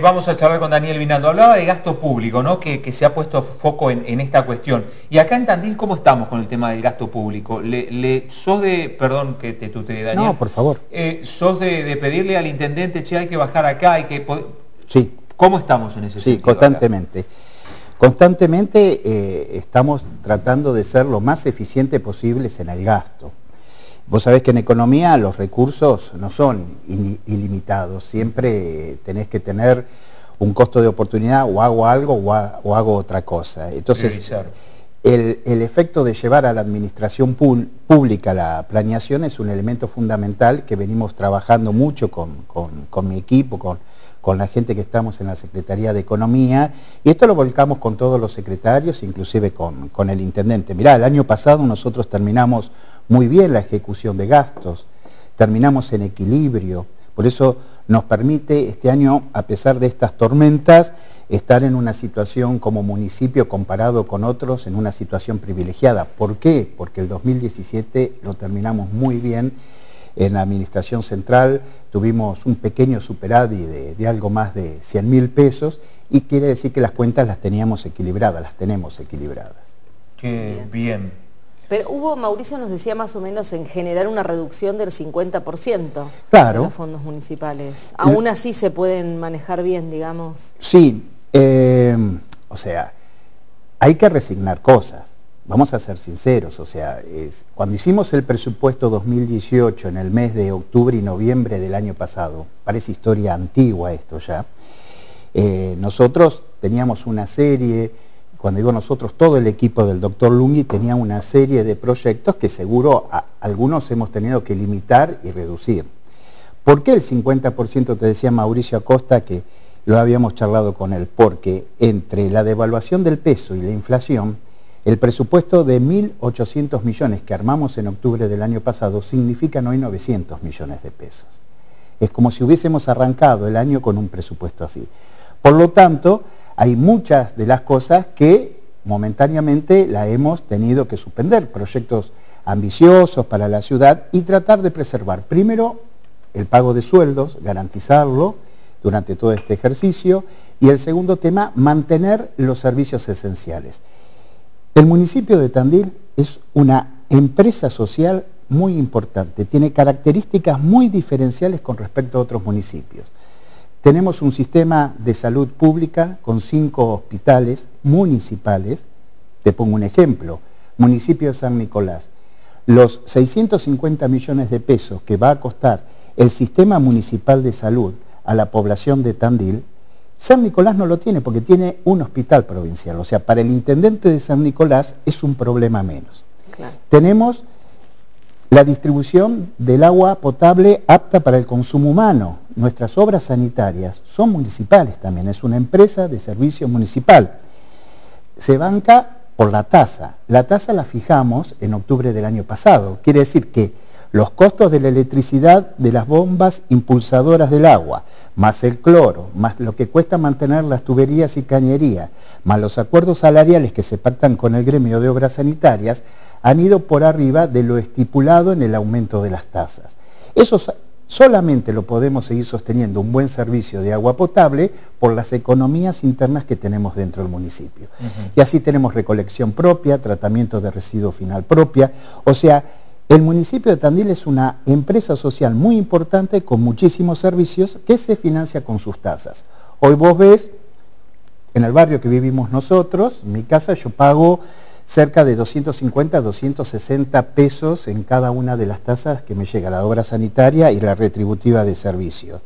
Vamos a charlar con Daniel Vinaldo. Hablaba de gasto público, ¿no? Que, se ha puesto foco en, esta cuestión. Y acá en Tandil, ¿cómo estamos con el tema del gasto público? Le, ¿Sos de, perdón que te tutee, Daniel? No, por favor. Eh, ¿Sos de, pedirle al intendente, che, hay que bajar acá, hay que... Sí. ¿Cómo estamos en ese Sí, constantemente. Constantemente eh, estamos tratando de ser lo más eficientes posibles en el gasto. Vos sabés que en economía los recursos no son ilimitados, siempre tenés que tener un costo de oportunidad, o hago algo o, hago otra cosa. Entonces, el, efecto de llevar a la administración pública la planeación es un elemento fundamental que venimos trabajando mucho con, mi equipo, con, la gente que estamos en la Secretaría de Economía, y esto lo volcamos con todos los secretarios, inclusive con, con el intendente. Mirá, el año pasado nosotros terminamos muy bien la ejecución de gastos, terminamos en equilibrio, por eso nos permite este año, a pesar de estas tormentas, estar en una situación como municipio comparado con otros, en una situación privilegiada. ¿Por qué? Porque el 2017 lo terminamos muy bien en la Administración Central, tuvimos un pequeño superávit de, de algo más de 100 mil pesos y quiere decir que las cuentas las teníamos equilibradas, las tenemos equilibradas. Qué bien. Pero hubo, Mauricio nos decía más o menos en generar una reducción del 50% claro. de los fondos municipales. Aún así se pueden manejar bien, digamos. Sí, eh, o sea, hay que resignar cosas. Vamos a ser sinceros, o sea, cuando hicimos el presupuesto 2018 en el mes de octubre y noviembre del año pasado, parece historia antigua esto ya, eh, nosotros teníamos una serie cuando digo nosotros, todo el equipo del doctor Lungi tenía una serie de proyectos que seguro algunos hemos tenido que limitar y reducir. ¿Por qué el 50% te decía Mauricio Acosta que lo habíamos charlado con él? Porque entre la devaluación del peso y la inflación, el presupuesto de 1.800 millones que armamos en octubre del año pasado significan hoy 900 millones de pesos. Es como si hubiésemos arrancado el año con un presupuesto así. Por lo tanto, hay muchas de las cosas que momentáneamente la hemos tenido que suspender, proyectos ambiciosos para la ciudad y tratar de preservar primero el pago de sueldos, garantizarlo durante todo este ejercicio y el segundo tema, mantener los servicios esenciales. El municipio de Tandil es una empresa social muy importante, tiene características muy diferenciales con respecto a otros municipios. Tenemos un sistema de salud pública con cinco hospitales municipales. Te pongo un ejemplo. Municipio de San Nicolás. Los 650 millones de pesos que va a costar el sistema municipal de salud a la población de Tandil, San Nicolás no lo tiene porque tiene un hospital provincial. O sea, para el intendente de San Nicolás es un problema menos. Tenemos la distribución del agua potable apta para el consumo humano. Nuestras obras sanitarias son municipales también, es una empresa de servicio municipal. Se banca por la tasa. La tasa la fijamos en octubre del año pasado. Quiere decir que los costos de la electricidad de las bombas impulsadoras del agua, más el cloro, más lo que cuesta mantener las tuberías y cañerías, más los acuerdos salariales que se pactan con el gremio de obras sanitarias, han ido por arriba de lo estipulado en el aumento de las tasas. Eso solamente lo podemos seguir sosteniendo un buen servicio de agua potable por las economías internas que tenemos dentro del municipio. Y así tenemos recolección propia, tratamiento de residuo final propia, o sea, el municipio de Tandil es una empresa social muy importante con muchísimos servicios que se financia con sus tasas. Hoy vos ves, en el barrio que vivimos nosotros, en mi casa yo pago cerca de 250 260 pesos en cada una de las tasas que me llega, la obra sanitaria y la retributiva de servicios.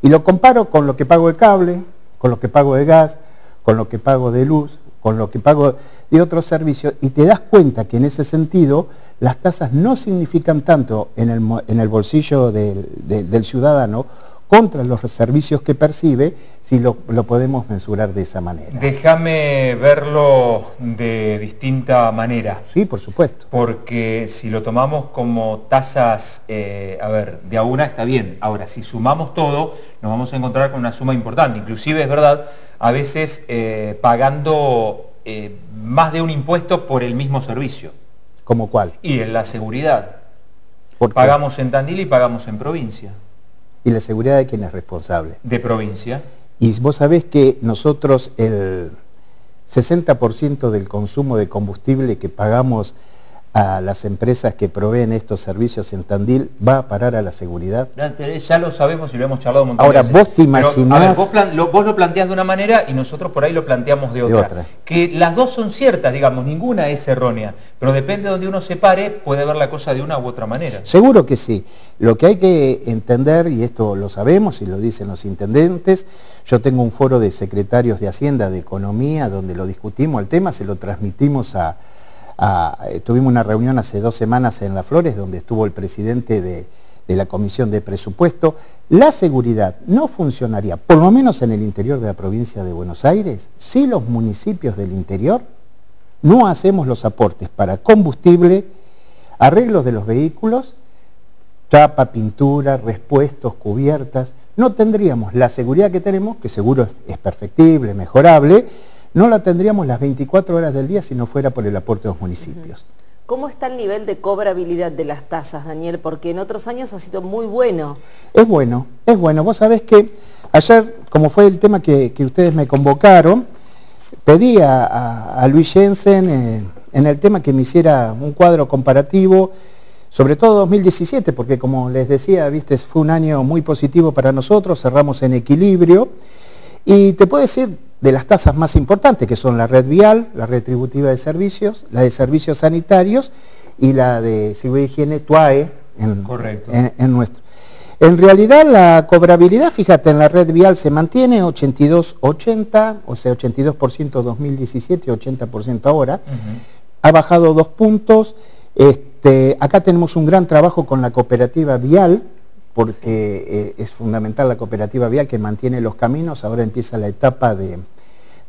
Y lo comparo con lo que pago de cable, con lo que pago de gas, con lo que pago de luz, con lo que pago de otros servicios, y te das cuenta que en ese sentido las tasas no significan tanto en el, bolsillo del ciudadano contra los servicios que percibe si lo, podemos mensurar de esa manera. Déjame verlo de distinta manera. Sí, por supuesto. Porque si lo tomamos como tasas, eh, a ver, de a una está bien. Ahora, si sumamos todo, nos vamos a encontrar con una suma importante. Inclusive es verdad, a veces eh, pagando eh, más de un impuesto por el mismo servicio. ¿Como cuál? Y en la seguridad. Pagamos en Tandil y pagamos en provincia. ¿Y la seguridad de quién es responsable? De provincia. Y vos sabés que nosotros el 60% del consumo de combustible que pagamos a las empresas que proveen estos servicios en Tandil va a parar a la seguridad? Ya lo sabemos y lo hemos charlado un montón Ahora, de veces. vos te imaginás... vos, lo, vos, lo, planteás de una manera y nosotros por ahí lo planteamos de otra. Que las dos son ciertas, digamos, ninguna es errónea, pero depende de donde uno se pare, puede ver la cosa de una u otra manera. Seguro que sí. Lo que hay que entender, y esto lo sabemos y lo dicen los intendentes, yo tengo un foro de secretarios de Hacienda, de Economía, donde lo discutimos el tema, se lo transmitimos a eh, tuvimos una reunión hace dos semanas en Las Flores donde estuvo el presidente de, la Comisión de Presupuesto. La seguridad no funcionaría, por lo menos en el interior de la provincia de Buenos Aires, si los municipios del interior no hacemos los aportes para combustible, arreglos de los vehículos, chapa, pintura, respuestos, cubiertas, no tendríamos la seguridad que tenemos, que seguro es perfectible, mejorable, no la tendríamos las 24 horas del día si no fuera por el aporte de los municipios. ¿Cómo está el nivel de cobrabilidad de las tasas, Daniel? Porque en otros años ha sido muy bueno. Es bueno, es bueno. Vos sabés que ayer, como fue el tema que, ustedes me convocaron, pedí a, Luis Jensen eh, en el tema que me hiciera un cuadro comparativo, sobre todo 2017, porque como les decía, viste, fue un año muy positivo para nosotros, cerramos en equilibrio. Y te puedo decir, de las tasas más importantes, que son la red vial, la retributiva de servicios, la de servicios sanitarios y la de seguridad y higiene TUAE en, en, nuestro. En realidad la cobrabilidad, fíjate, en la red vial se mantiene 82-80, o sea, 82% 2017 y 80% ahora. Ha bajado dos puntos. Este, acá tenemos un gran trabajo con la cooperativa vial, porque eh, es fundamental la cooperativa vial que mantiene los caminos. Ahora empieza la etapa de,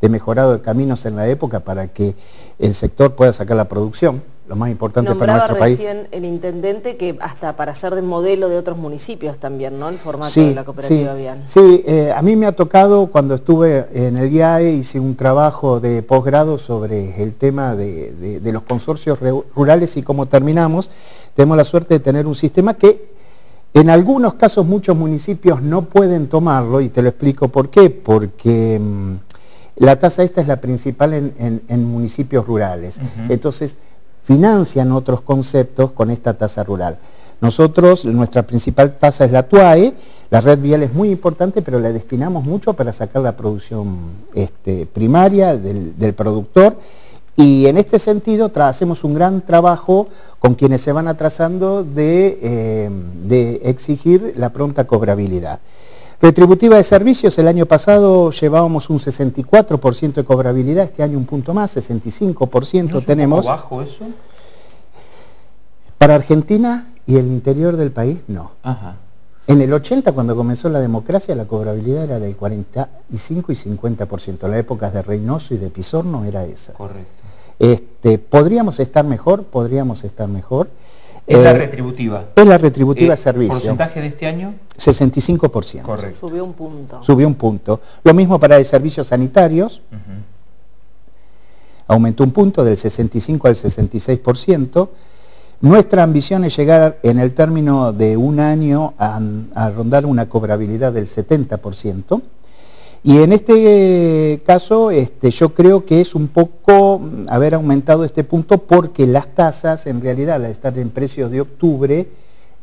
de mejorado de caminos en la época para que el sector pueda sacar la producción, lo más importante para nuestro país. recién el intendente que hasta para ser de modelo de otros municipios también, ¿no? El formato de la cooperativa sí, vial. Sí, eh, a mí me ha tocado cuando estuve en el IAE, hice un trabajo de posgrado sobre el tema de, de los consorcios rurales y cómo terminamos. Tenemos la suerte de tener un sistema que en algunos casos muchos municipios no pueden tomarlo y te lo explico por qué, porque mm, la tasa esta es la principal en, municipios rurales. Entonces, financian otros conceptos con esta tasa rural. Nosotros, nuestra principal tasa es la TUAE, la red vial es muy importante, pero la destinamos mucho para sacar la producción este, primaria del, productor. Y en este sentido hacemos un gran trabajo con quienes se van atrasando de, eh, de exigir la pronta cobrabilidad. Retributiva de servicios, el año pasado llevábamos un 64% de cobrabilidad, este año un punto más, 65% ¿No tenemos. Un bajo eso? Para Argentina y el interior del país, no. En el 80, cuando comenzó la democracia, la cobrabilidad era del 45 y 50%. En las épocas de Reynoso y de Pizorno era esa. Correcto. Este, ¿Podríamos estar mejor? Podríamos estar mejor. Es la eh, retributiva. Es la retributiva eh, servicio. ¿Porcentaje de este año? 65%. Correcto. Subió un punto. Subió un punto. Lo mismo para el servicios sanitarios. Aumentó un punto del 65 al 66%. Nuestra ambición es llegar en el término de un año a, a rondar una cobrabilidad del 70%. Y en este caso este, yo creo que es un poco mm, haber aumentado este punto porque las tasas en realidad al estar en precios de octubre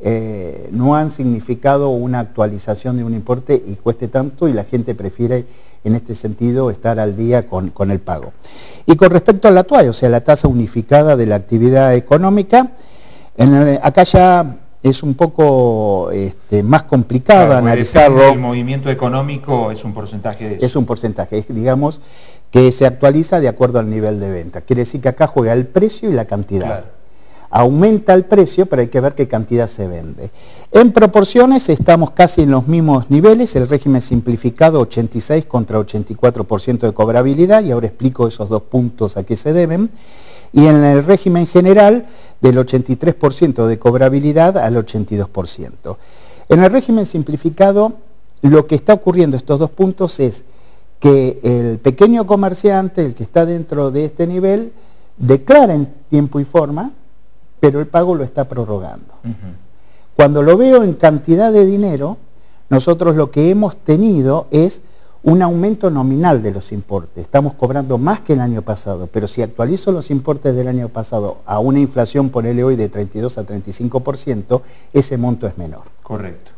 eh, no han significado una actualización de un importe y cueste tanto y la gente prefiere en este sentido estar al día con, el pago. Y con respecto a la TUAE, o sea, la tasa unificada de la actividad económica, acá ya es un poco este, más complicado analizarlo. El movimiento económico es un porcentaje de eso. Es un porcentaje, digamos, que se actualiza de acuerdo al nivel de venta. Quiere decir que acá juega el precio y la cantidad. Aumenta el precio, pero hay que ver qué cantidad se vende. En proporciones estamos casi en los mismos niveles, el régimen simplificado 86 contra 84% de cobrabilidad, y ahora explico esos dos puntos a qué se deben. Y en el régimen general del 83% de cobrabilidad al 82%. En el régimen simplificado, lo que está ocurriendo estos dos puntos es que el pequeño comerciante, el que está dentro de este nivel, declara en tiempo y forma, pero el pago lo está prorrogando. Cuando lo veo en cantidad de dinero, nosotros lo que hemos tenido es un aumento nominal de los importes. Estamos cobrando más que el año pasado, pero si actualizo los importes del año pasado a una inflación, ponele hoy de 32 a 35%, ese monto es menor. Correcto.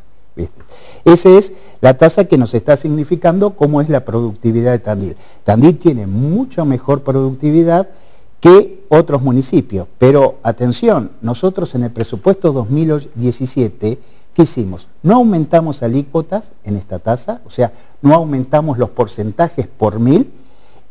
Esa es la tasa que nos está significando cómo es la productividad de Tandil. Tandil tiene mucho mejor productividad que otros municipios, pero atención, nosotros en el presupuesto 2017 ¿Qué hicimos? No aumentamos alícuotas en esta tasa, o sea, no aumentamos los porcentajes por mil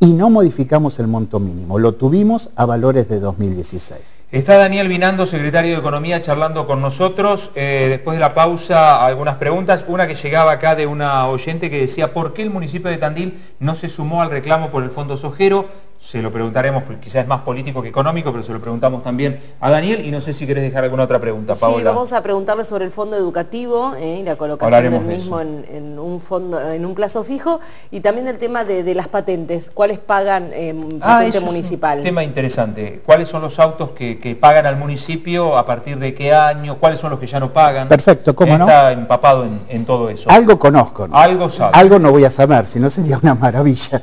y no modificamos el monto mínimo. Lo tuvimos a valores de 2016. Está Daniel Vinando, secretario de Economía, charlando con nosotros. Eh, después de la pausa, algunas preguntas. Una que llegaba acá de una oyente que decía, ¿por qué el municipio de Tandil no se sumó al reclamo por el Fondo Sojero? Se lo preguntaremos, porque quizás es más político que económico, pero se lo preguntamos también a Daniel y no sé si querés dejar alguna otra pregunta, Paola. Sí, vamos a preguntarle sobre el fondo educativo eh, y la colocación del mismo en, un fondo, en un plazo fijo y también el tema de, las patentes, ¿cuáles pagan eh, ah, patente municipal? tema interesante, ¿cuáles son los autos que, pagan al municipio, a partir de qué año, cuáles son los que ya no pagan? Perfecto, ¿cómo no? Está empapado en, en, todo eso. Algo conozco. Algo sabe. Algo no voy a saber, si no sería una maravilla.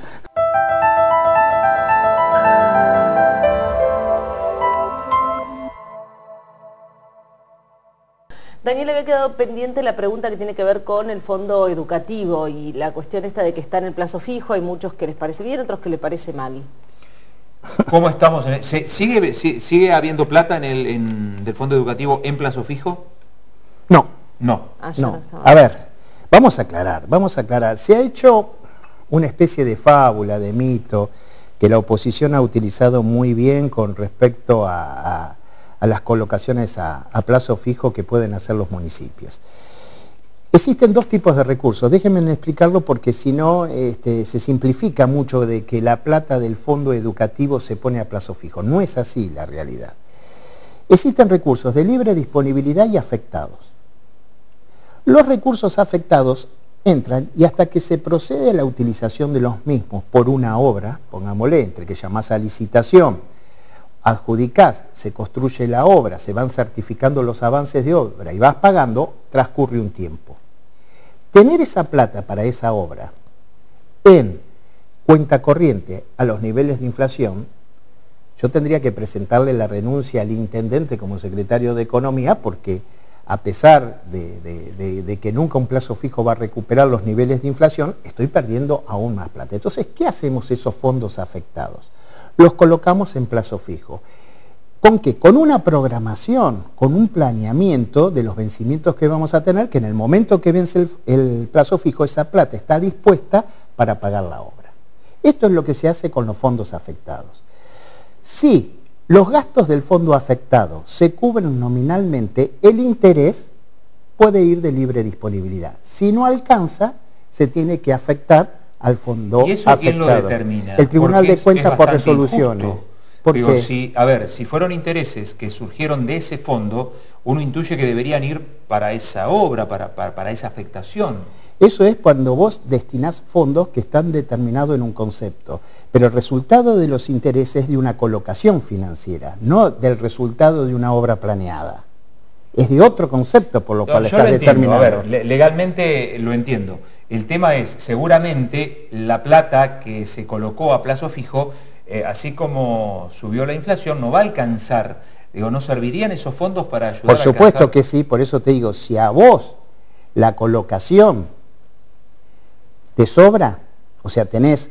Daniel, había quedado pendiente la pregunta que tiene que ver con el fondo educativo y la cuestión esta de que está en el plazo fijo, hay muchos que les parece bien, otros que les parece mal. ¿Cómo estamos? En ¿Sigue, ¿Sigue habiendo plata en el del fondo educativo en plazo fijo? No. No. Ah, no. A ver, vamos a aclarar, vamos a aclarar. Se ha hecho una especie de fábula, de mito, que la oposición ha utilizado muy bien con respecto a a las colocaciones a, plazo fijo que pueden hacer los municipios. Existen dos tipos de recursos, déjenme explicarlo porque si no este, se simplifica mucho de que la plata del fondo educativo se pone a plazo fijo. No es así la realidad. Existen recursos de libre disponibilidad y afectados. Los recursos afectados entran y hasta que se procede a la utilización de los mismos por una obra, pongámosle, entre que llamas a licitación adjudicás, se construye la obra, se van certificando los avances de obra y vas pagando, transcurre un tiempo. Tener esa plata para esa obra en cuenta corriente a los niveles de inflación, yo tendría que presentarle la renuncia al intendente como secretario de Economía porque a pesar de, que nunca un plazo fijo va a recuperar los niveles de inflación, estoy perdiendo aún más plata. Entonces, ¿qué hacemos esos fondos afectados? Los colocamos en plazo fijo. ¿Con qué? Con una programación, con un planeamiento de los vencimientos que vamos a tener, que en el momento que vence el, plazo fijo, esa plata está dispuesta para pagar la obra. Esto es lo que se hace con los fondos afectados. Si los gastos del fondo afectado se cubren nominalmente, el interés puede ir de libre disponibilidad. Si no alcanza, se tiene que afectar al fondo ¿Y eso quién lo determina? El Tribunal de Cuentas por resoluciones. Porque, si, a ver, si fueron intereses que surgieron de ese fondo, uno intuye que deberían ir para esa obra, para, para, esa afectación. Eso es cuando vos destinás fondos que están determinados en un concepto, pero el resultado de los intereses es de una colocación financiera, no del resultado de una obra planeada. Es de otro concepto por lo cual está determinado. A ver, legalmente lo entiendo. El tema es, seguramente la plata que se colocó a plazo fijo, eh, así como subió la inflación, no va a alcanzar. Digo, ¿no servirían esos fondos para ayudar Por supuesto que sí, por eso te digo, si a vos la colocación te sobra, o sea, tenés,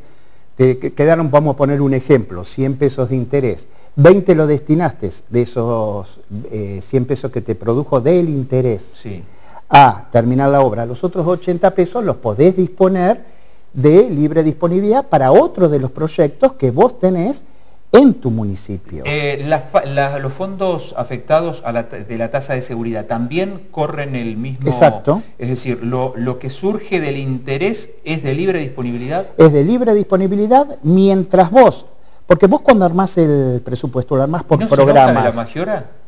te quedaron, vamos a poner un ejemplo, 100 pesos de interés, 20 lo destinaste de esos 100 eh, pesos que te produjo del interés. Sí a terminar la obra. Los otros 80 pesos los podés disponer de libre disponibilidad para otro de los proyectos que vos tenés en tu municipio. Eh, los fondos afectados de la tasa de seguridad también corren el mismo... Exacto. Es decir, lo, que surge del interés es de libre disponibilidad. Es de libre disponibilidad mientras vos, porque vos cuando armás el presupuesto lo armás por ¿No programas. Se la mayor?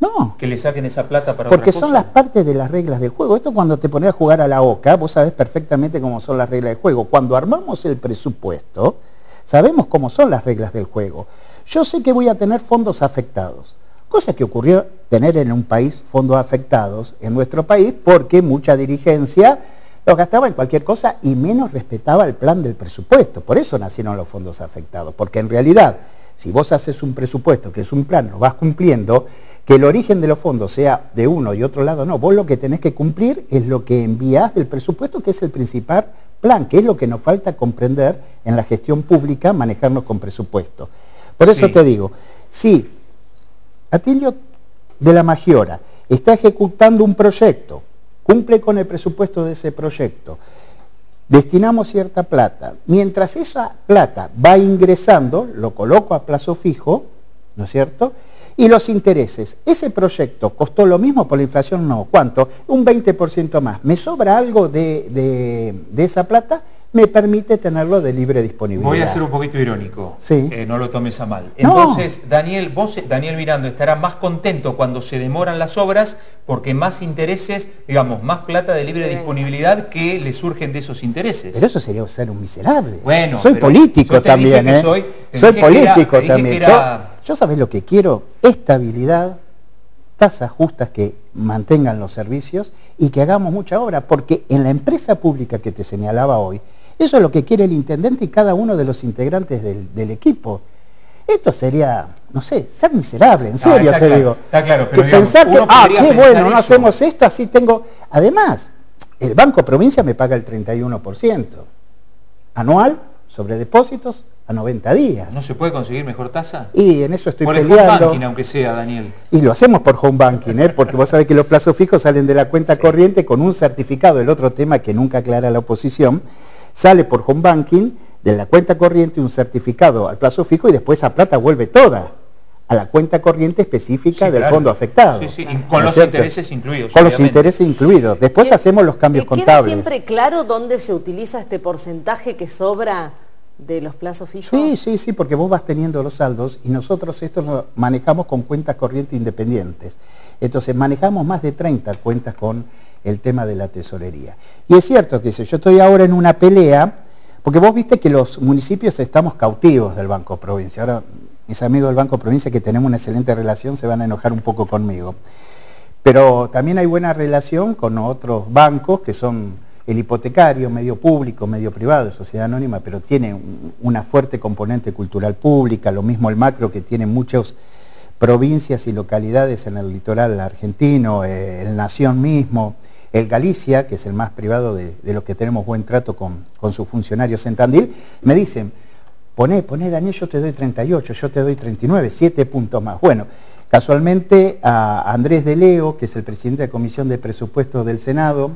No. Que le saquen esa plata para Porque son las partes de las reglas del juego. Esto cuando te pones a jugar a la OCA, vos sabés perfectamente cómo son las reglas del juego. Cuando armamos el presupuesto, sabemos cómo son las reglas del juego. Yo sé que voy a tener fondos afectados. Cosa que ocurrió tener en un país fondos afectados en nuestro país porque mucha dirigencia lo gastaba en cualquier cosa y menos respetaba el plan del presupuesto. Por eso nacieron los fondos afectados, porque en realidad, si vos haces un presupuesto, que es un plan, lo vas cumpliendo, que el origen de los fondos sea de uno y otro lado, no, vos lo que tenés que cumplir es lo que envías del presupuesto, que es el principal plan, que es lo que nos falta comprender en la gestión pública, manejarnos con presupuesto. Por eso te digo, si Atilio de la Magiora está ejecutando un proyecto, cumple con el presupuesto de ese proyecto, destinamos cierta plata, mientras esa plata va ingresando, lo coloco a plazo fijo, ¿no es cierto?, y los intereses. Ese proyecto costó lo mismo por la inflación, no. ¿Cuánto? Un 20% más. ¿Me sobra algo de, esa plata? Me permite tenerlo de libre disponibilidad. Voy a ser un poquito irónico, sí. Eh, no lo tomes a mal. Entonces, Daniel, vos, Daniel Mirando, estará más contento cuando se demoran las obras porque más intereses, digamos, más plata de libre disponibilidad que le surgen de esos intereses. Pero eso sería ser un miserable. Bueno, soy político también, ¿eh? Soy, político también. Yo sabés lo que quiero, estabilidad, tasas justas que mantengan los servicios y que hagamos mucha obra, porque en la empresa pública que te señalaba hoy, eso es lo que quiere el intendente y cada uno de los integrantes del, equipo. Esto sería, no sé, ser miserable, en serio te digo. Está claro, pero que pensar que, ah, qué bueno, no hacemos esto, así tengo... Además, el Banco Provincia me paga el 31% anual sobre depósitos a 90 días. ¿No se puede conseguir mejor tasa? Y en eso estoy por peleando. Por home banking, aunque sea, Daniel. Y lo hacemos por home banking, ¿eh? porque vos sabés que los plazos fijos salen de la cuenta corriente con un certificado. El otro tema que nunca aclara la oposición, sale por home banking de la cuenta corriente un certificado al plazo fijo y después esa plata vuelve toda a la cuenta corriente específica del fondo afectado. Sí, sí, con los intereses incluidos. Con los intereses incluidos. Después hacemos los cambios contables. ¿Queda siempre claro dónde se utiliza este porcentaje que sobra de los plazos fijos? Sí, sí, sí, porque vos vas teniendo los saldos y nosotros esto lo manejamos con cuentas corrientes independientes. Entonces manejamos más de 30 cuentas con el tema de la tesorería. Y es cierto que si yo estoy ahora en una pelea, porque vos viste que los municipios estamos cautivos del Banco Provincia. Ahora mis amigos del Banco Provincia que tenemos una excelente relación se van a enojar un poco conmigo. Pero también hay buena relación con otros bancos que son el hipotecario, medio público, medio privado, sociedad anónima, pero tiene una fuerte componente cultural pública, lo mismo el macro que tiene muchas provincias y localidades en el litoral argentino, eh, el Nación mismo, el Galicia, que es el más privado de, los que tenemos buen trato con, con sus funcionarios en Tandil, me dicen, poné, poné Daniel, yo te doy 38, yo te doy 39, 7 puntos más. Bueno, Casualmente a Andrés de Leo, que es el presidente de la Comisión de Presupuestos del Senado,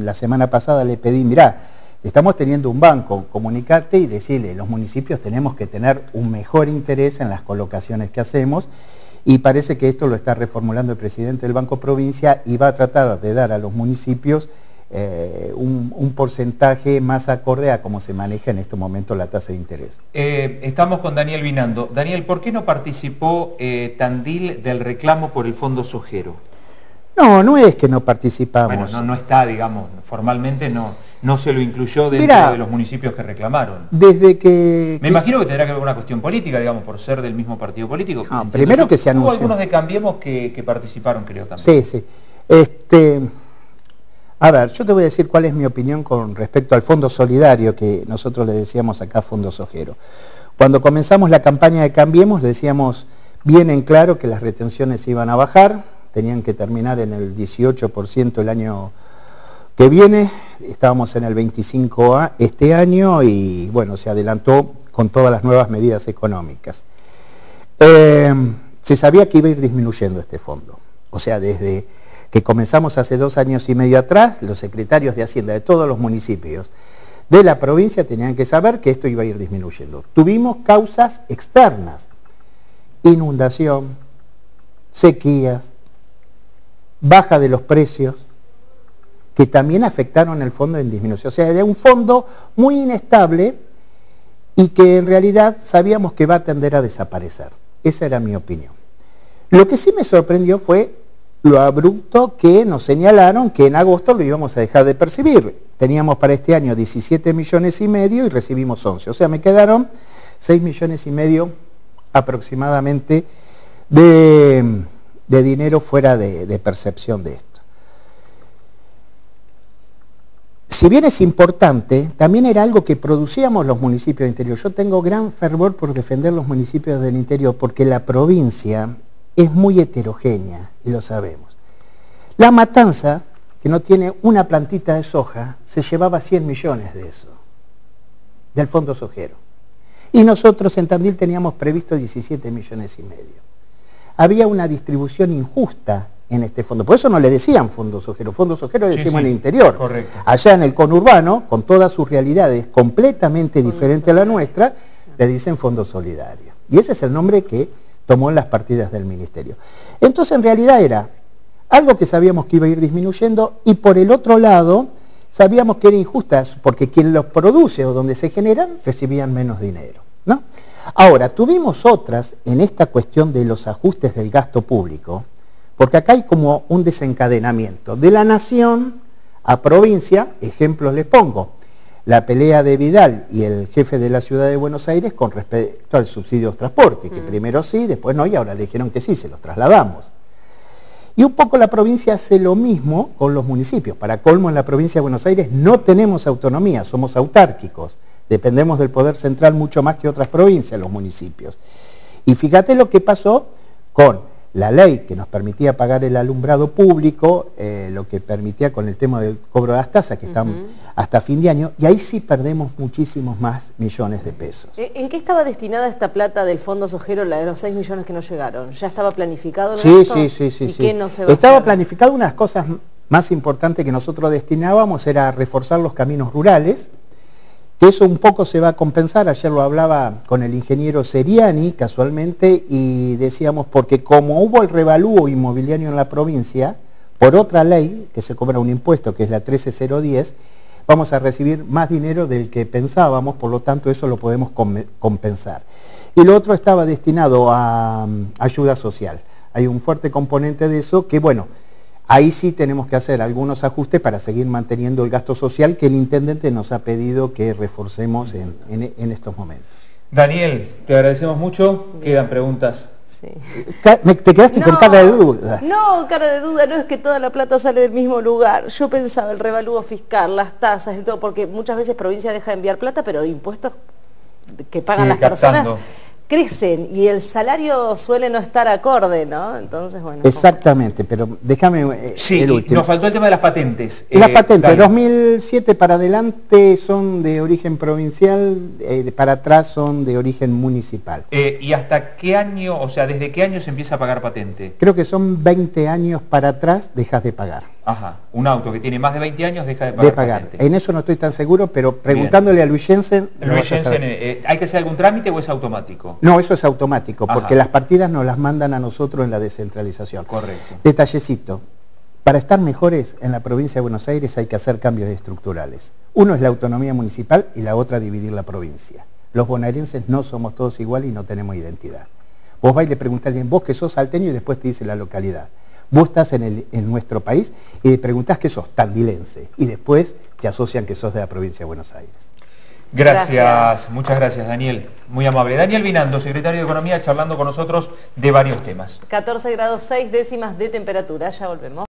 la semana pasada le pedí, mirá, estamos teniendo un banco, comunicate y decirle, los municipios tenemos que tener un mejor interés en las colocaciones que hacemos y parece que esto lo está reformulando el presidente del Banco Provincia y va a tratar de dar a los municipios eh, un, porcentaje más acorde a cómo se maneja en este momento la tasa de interés. Eh, estamos con Daniel Vinando. Daniel, ¿por qué no participó eh, Tandil del reclamo por el Fondo Sojero? No, no es que no participamos. Bueno, no, está, digamos, formalmente no, no se lo incluyó dentro de los municipios que reclamaron. Desde que... Me imagino que tendrá que ver con una cuestión política, digamos, por ser del mismo partido político. primero que se anunció. Hubo algunos de Cambiemos que, que participaron, creo, también. Sí, sí. Este, a ver, yo te voy a decir cuál es mi opinión con respecto al fondo solidario que nosotros le decíamos acá Fondo Sojero. Cuando comenzamos la campaña de Cambiemos decíamos bien en claro que las retenciones iban a bajar, tenían que terminar en el 18% el año que viene, estábamos en el 25% este año y bueno, se adelantó con todas las nuevas medidas económicas. Eh, se sabía que iba a ir disminuyendo este fondo, o sea, desde que comenzamos hace dos años y medio atrás, los secretarios de Hacienda de todos los municipios de la provincia tenían que saber que esto iba a ir disminuyendo. Tuvimos causas externas, inundación, sequías, baja de los precios, que también afectaron el fondo en disminución. O sea, era un fondo muy inestable y que en realidad sabíamos que va a tender a desaparecer. Esa era mi opinión. Lo que sí me sorprendió fue lo abrupto que nos señalaron que en agosto lo íbamos a dejar de percibir. Teníamos para este año 17 millones y medio y recibimos 11. O sea, me quedaron 6 millones y medio aproximadamente de, dinero fuera de, de percepción de esto. si bien es importante, también era algo que producíamos los municipios del interior. Yo tengo gran fervor por defender los municipios del interior porque la provincia es muy heterogénea y lo sabemos. La matanza, que no tiene una plantita de soja, se llevaba 100 millones de eso, del fondo sojero. Y nosotros en Tandil teníamos previsto 17 millones y medio. Había una distribución injusta en este fondo. Por eso no le decían fondo sojero, fondo sojero le decimos en el interior. Correcto. Allá en el conurbano, con todas sus realidades completamente diferentes a la nuestra, le dicen fondo solidario. Y ese es el nombre que tomó en las partidas del ministerio. Entonces en realidad era algo que sabíamos que iba a ir disminuyendo y por el otro lado sabíamos que era injusta porque quien los produce o donde se generan recibían menos dinero. ¿no? Ahora, tuvimos otras en esta cuestión de los ajustes del gasto público, porque acá hay como un desencadenamiento. De la nación a provincia, ejemplos les pongo. La pelea de Vidal y el jefe de la ciudad de Buenos Aires con respecto al subsidio de transporte, que mm. primero sí, después no, y ahora le dijeron que sí, se los trasladamos. Y un poco la provincia hace lo mismo con los municipios. Para colmo, en la provincia de Buenos Aires no tenemos autonomía, somos autárquicos. Dependemos del poder central mucho más que otras provincias, los municipios. Y fíjate lo que pasó con la ley que nos permitía pagar el alumbrado público, eh, lo que permitía con el tema del cobro de las tasas, que están hasta fin de año, y ahí sí perdemos muchísimos más millones de pesos. Eh, ¿En qué estaba destinada esta plata del Fondo Sojero, la de los 6 millones que no llegaron? ¿Ya estaba planificado? Sí, sí, sí, sí, sí. no se estaba planificado unas cosas más importantes que nosotros destinábamos, era reforzar los caminos rurales, que eso un poco se va a compensar, ayer lo hablaba con el ingeniero Seriani casualmente y decíamos porque como hubo el revalúo inmobiliario en la provincia, por otra ley que se cobra un impuesto que es la 13010, vamos a recibir más dinero del que pensábamos, por lo tanto eso lo podemos compensar. Y lo otro estaba destinado a mm, ayuda social. Hay un fuerte componente de eso que, bueno, Ahí sí tenemos que hacer algunos ajustes para seguir manteniendo el gasto social que el intendente nos ha pedido que reforcemos en, estos momentos. Daniel, te agradecemos mucho. Quedan preguntas. Sí. Te quedaste con cara de duda. No, cara de duda, no es que toda la plata sale del mismo lugar. Yo pensaba el revalúo fiscal, las tasas y todo, porque muchas veces provincia deja de enviar plata, pero impuestos que pagan las personas crecen y el salario suele no estar acorde, ¿no? Entonces, bueno. Exactamente, pero déjame eh, sí, el último. nos faltó el tema de las patentes. Las eh, patentes, 2007 para adelante son de origen provincial, eh, para atrás son de origen municipal. ¿Y hasta qué año, o sea, desde qué año se empieza a pagar patente? Creo que son 20 años para atrás dejas de pagar. Ajá, un auto que tiene más de 20 años deja de pagar. De pagar. En eso no estoy tan seguro, pero preguntándole a Luis Jensen... Luis Jensen, ¿hay que hacer algún trámite o es automático? No, eso es automático, porque las partidas nos las mandan a nosotros en la descentralización. Correcto. Detallecito. Para estar mejores en la provincia de Buenos Aires hay que hacer cambios estructurales. Uno es la autonomía municipal y la otra dividir la provincia. Los bonaerenses no somos todos iguales y no tenemos identidad. Vos vais y le preguntás a alguien, vos que sos salteño y después te dice la localidad. Vos estás en, en nuestro país y le preguntás que sos tandilense y después te asocian que sos de la provincia de Buenos Aires. Gracias, muchas gracias Daniel, muy amable. Daniel Vinando, secretario de Economía, charlando con nosotros de varios temas. 14 grados 6 décimas de temperatura, ya volvemos.